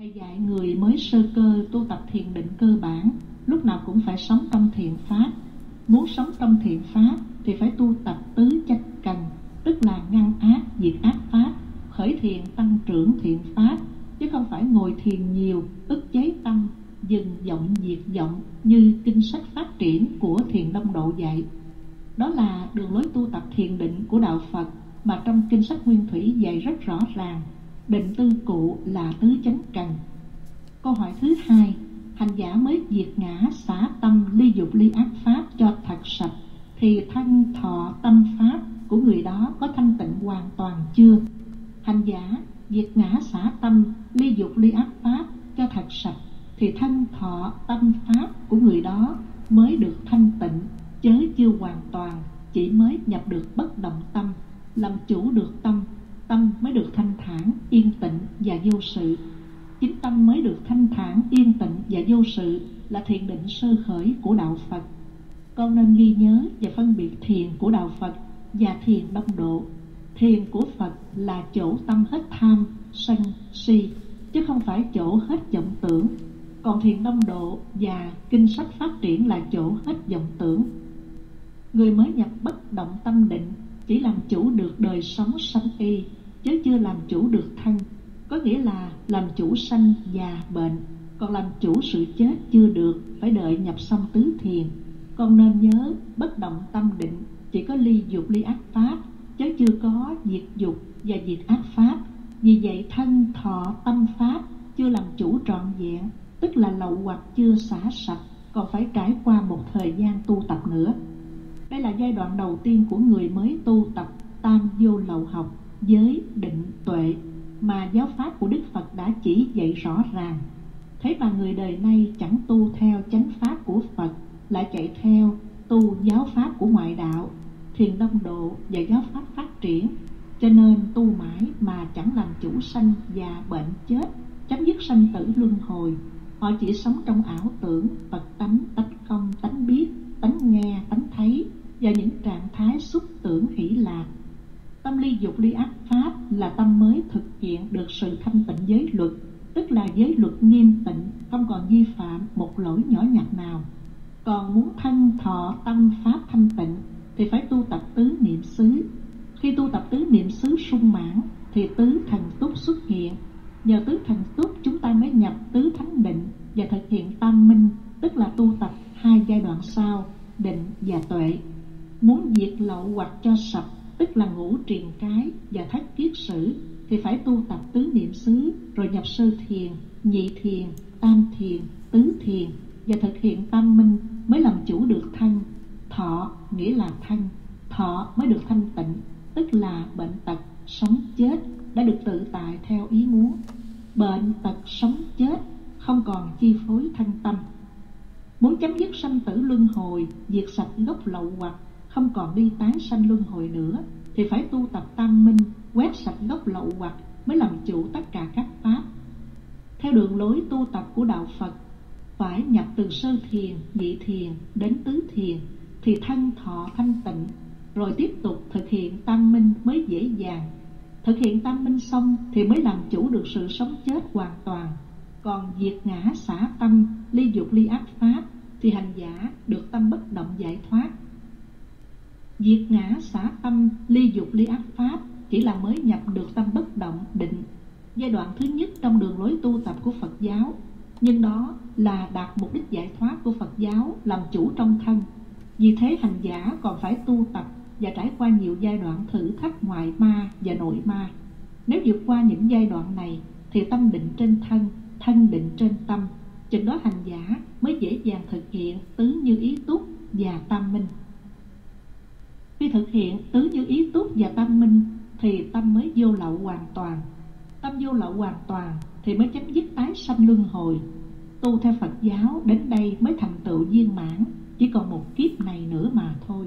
Thầy dạy người mới sơ cơ tu tập thiền định cơ bản, lúc nào cũng phải sống trong thiện pháp. Muốn sống trong thiện pháp thì phải tu tập tứ chánh cần, tức là ngăn ác, diệt ác pháp, khởi thiện tăng trưởng thiện pháp, chứ không phải ngồi thiền nhiều, ức chế tâm, dừng vọng diệt vọng như kinh sách phát triển của thiền đông độ dạy. Đó là đường lối tu tập thiền định của Đạo Phật mà trong kinh sách Nguyên Thủy dạy rất rõ ràng định tư cụ là tứ chánh trần. Câu hỏi thứ hai, hành giả mới diệt ngã xả tâm ly dục ly ác pháp cho thật sạch, thì thân thọ tâm pháp của người đó có thanh tịnh hoàn toàn chưa? Hành giả diệt ngã xả tâm ly dục ly ác pháp cho thật sạch, thì thân thọ tâm pháp của người đó mới được thanh tịnh, chớ chưa hoàn toàn, chỉ mới nhập được bất động tâm, làm chủ được tâm tâm mới được thanh thản, yên tĩnh và vô sự. Chính tâm mới được thanh thản, yên tĩnh và vô sự là thiền định sơ khởi của đạo phật. Con nên ghi nhớ và phân biệt thiền của đạo phật và thiền đông độ. Thiền của phật là chỗ tâm hết tham, sân, si, chứ không phải chỗ hết vọng tưởng. Còn thiền đông độ và kinh sách phát triển là chỗ hết vọng tưởng. Người mới nhập bất động tâm định chỉ làm chủ được đời sống sanh y chứ chưa làm chủ được thân, có nghĩa là làm chủ sanh già bệnh. Còn làm chủ sự chết chưa được, phải đợi nhập xong tứ thiền. Con nên nhớ bất động tâm định, chỉ có ly dục ly ác pháp chứ chưa có diệt dục và diệt ác pháp. Vì vậy thân thọ tâm pháp chưa làm chủ trọn vẹn, tức là lậu hoặc chưa xả sạch, còn phải trải qua một thời gian tu tập nữa. Đây là giai đoạn đầu tiên của người mới tu tập tam vô lậu học giới định tuệ mà giáo pháp của Đức Phật đã chỉ dạy rõ ràng. Thế mà người đời nay chẳng tu theo chánh pháp của Phật, lại chạy theo tu giáo pháp của ngoại đạo, thiền đông độ và giáo pháp phát triển. Cho nên tu mãi mà chẳng làm chủ sanh và bệnh chết, chấm dứt sanh tử luân hồi. Họ chỉ sống trong ảo tưởng, Phật tánh, tánh không, tánh biết, tánh nghe, tánh thấy và những trạng thái xúc tưởng hỷ lạc Tâm ly dục ly ác được sự thanh tịnh giới luật, tức là giới luật nghiêm tịnh, không còn vi phạm một lỗi nhỏ nhặt nào. Còn muốn thân thọ tâm pháp thanh tịnh thì phải tu tập tứ niệm xứ. Khi tu tập tứ niệm xứ sung mãn thì tứ thần túc xuất hiện. Nhờ tứ thần túc chúng ta mới nhập tứ thánh định và thực hiện tam minh, tức là tu tập hai giai đoạn sau, định và tuệ. Muốn diệt lậu hoặc cho tức là ngũ triền cái và thất kiết sử thì phải tu tập tứ niệm xứ rồi nhập sơ thiền, nhị thiền, tam thiền, tứ thiền và thực hiện tam minh mới làm chủ được thân. Thọ nghĩa là thân, thọ mới được thanh tịnh, tức là bệnh tật, sống chết đã được tự tại theo ý muốn. Bệnh tật, sống chết không còn chi phối thân tâm. Muốn chấm dứt sanh tử luân hồi, diệt sạch gốc lậu hoặc không còn đi tán sanh luân hồi nữa thì phải tu tập tam minh, quét sạch gốc lậu hoặc mới làm chủ tất cả các pháp. Theo đường lối tu tập của đạo phật, phải nhập từ sơ thiền, nhị thiền đến tứ thiền thì thân thọ thanh tịnh, rồi tiếp tục thực hiện tam minh mới dễ dàng. Thực hiện tam minh xong thì mới làm chủ được sự sống chết hoàn toàn. Còn diệt ngã xả tâm, ly dục ly ác pháp thì hành giả được tâm bất động giải thoát diệt ngã xả tâm, ly dục ly ác pháp, chỉ là mới nhập được tâm bất động, định. Giai đoạn thứ nhất trong đường lối tu tập của phật giáo. Nhưng đó là đạt mục đích giải thoát của phật giáo, làm chủ trong thân. Vì thế hành giả còn phải tu tập và trải qua nhiều giai đoạn thử thách ngoại ma và nội ma. Nếu vượt qua những giai đoạn này, thì tâm định trên thân thân định trên tâm. Chừng đó hành giả mới dễ dàng thực hiện tứ như ý túc và tam minh khi thực hiện tứ như ý túc và tâm minh, thì tâm mới vô lậu hoàn toàn. Tâm vô lậu hoàn toàn thì mới chấm dứt tái sanh luân hồi. Tu theo phật giáo đến đây mới thành tựu viên mãn, chỉ còn một kiếp này nữa mà thôi.